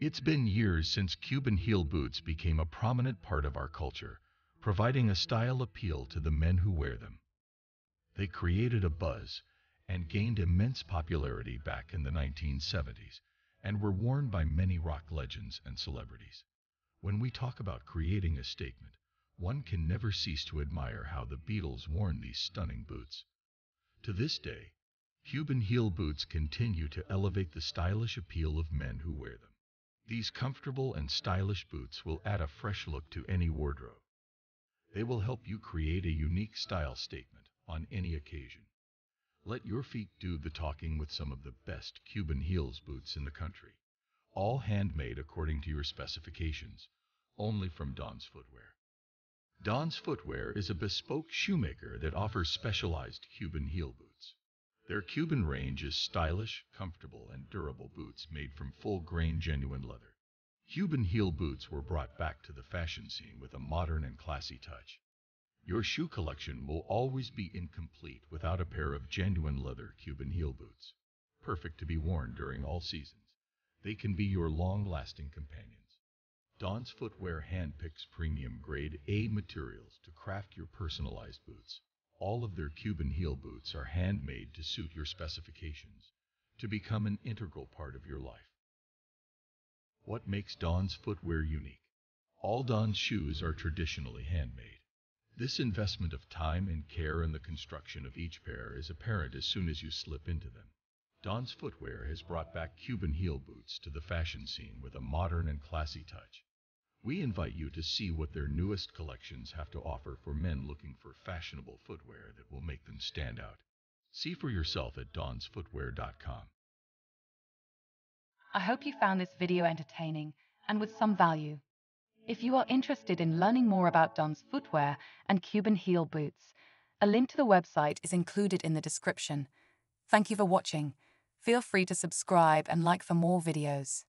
It's been years since Cuban heel boots became a prominent part of our culture, providing a style appeal to the men who wear them. They created a buzz and gained immense popularity back in the 1970s and were worn by many rock legends and celebrities. When we talk about creating a statement, one can never cease to admire how the Beatles worn these stunning boots. To this day, Cuban heel boots continue to elevate the stylish appeal of men who wear them. These comfortable and stylish boots will add a fresh look to any wardrobe. They will help you create a unique style statement on any occasion. Let your feet do the talking with some of the best Cuban heels boots in the country, all handmade according to your specifications, only from Don's Footwear. Don's Footwear is a bespoke shoemaker that offers specialized Cuban heel boots. Their Cuban range is stylish, comfortable, and durable boots made from full-grain genuine leather. Cuban heel boots were brought back to the fashion scene with a modern and classy touch. Your shoe collection will always be incomplete without a pair of genuine leather Cuban heel boots, perfect to be worn during all seasons. They can be your long-lasting companions. Don's Footwear handpicks premium grade A materials to craft your personalized boots. All of their Cuban heel boots are handmade to suit your specifications, to become an integral part of your life. What makes Don's Footwear unique? All Don's shoes are traditionally handmade. This investment of time and care in the construction of each pair is apparent as soon as you slip into them. Don's Footwear has brought back Cuban heel boots to the fashion scene with a modern and classy touch. We invite you to see what their newest collections have to offer for men looking for fashionable footwear that will make them stand out. See for yourself at donsfootwear.com. I hope you found this video entertaining and with some value. If you are interested in learning more about Don's footwear and Cuban heel boots, a link to the website is included in the description. Thank you for watching. Feel free to subscribe and like for more videos.